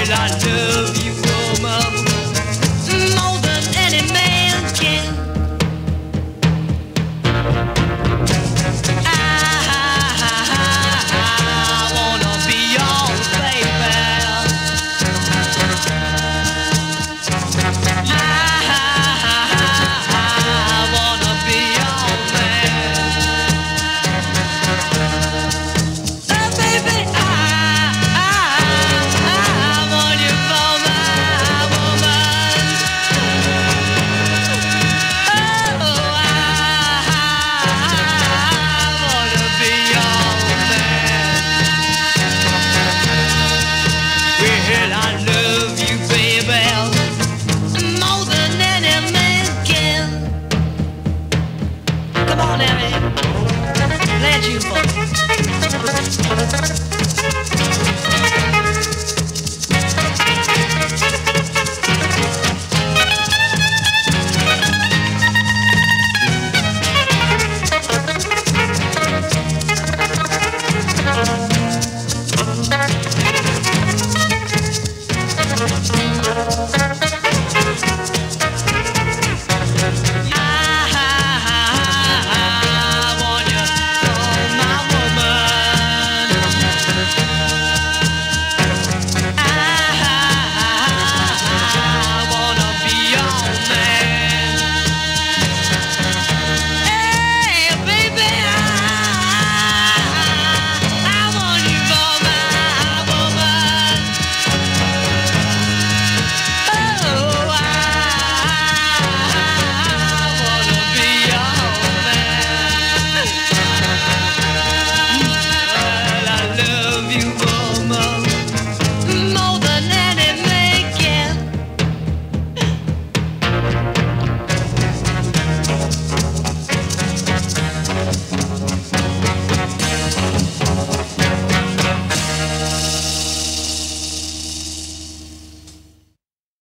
I love You.